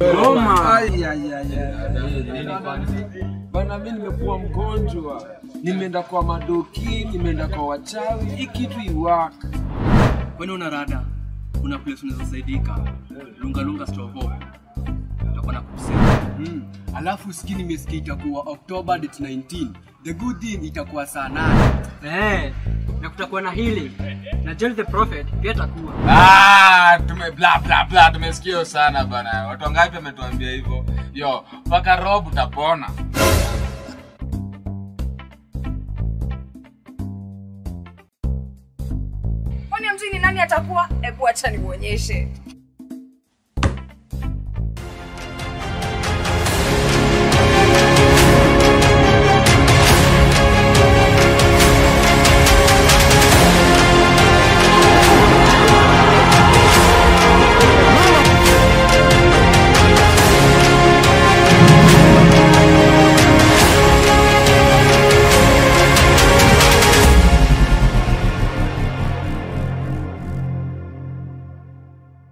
Goma. Bana, mi nimekuwa mgonjwa, nimeenda kwa madoki, nimeenda kwa wachawi, hii kitu iwaka. Kwani una rada? Kuna place unaweza saidika. Lunga lunga store Tutakuwa na kusema. Mm. Alafu siki nimesikia itakuwa October date 19. The good thing itakuwa saa nane. Eh, na kutakuwa na hili na Joel the Prophet pia atakuwa. Ah, tume bla bla bla tumesikia sana bana. Watu wangapi wametuambia hivyo? Yo, mpaka rob utapona. Kwani mjini nani atakuwa? Hebu acha nimuonyeshe.